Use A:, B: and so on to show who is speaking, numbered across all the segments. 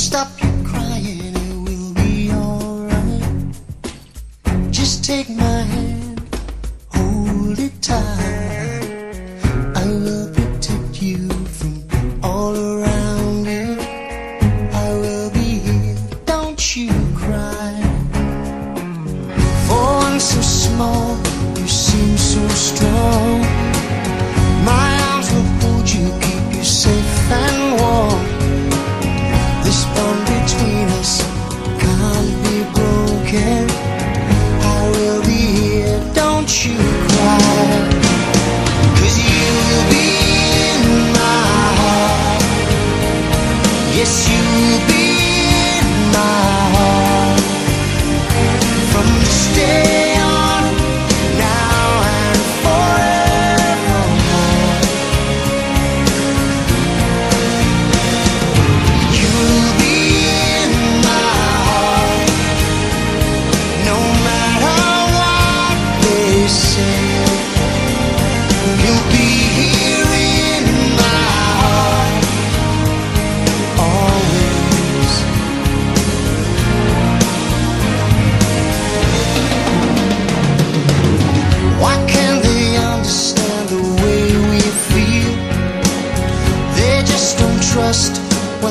A: Stop your crying, it will be alright. Just take my hand. broken I will be here, don't you cry.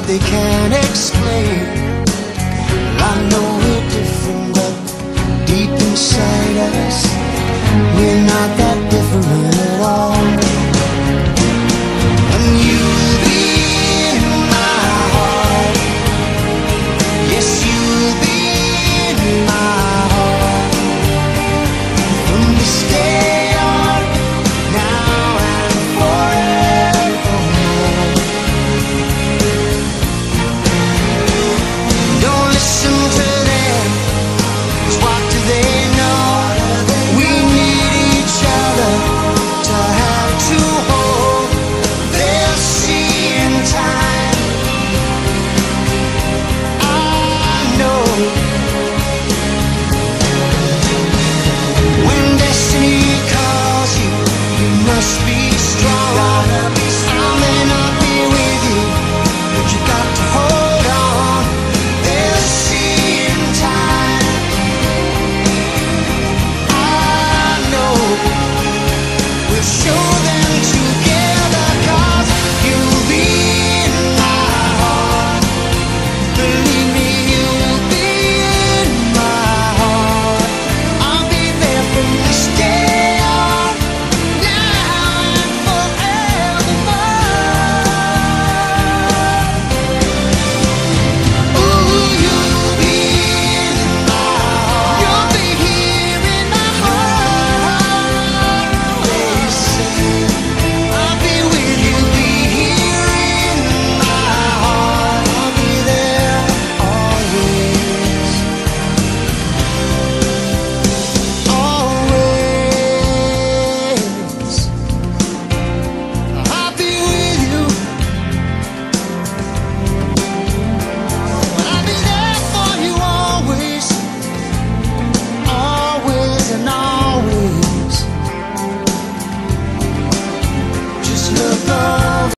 A: they can't explain.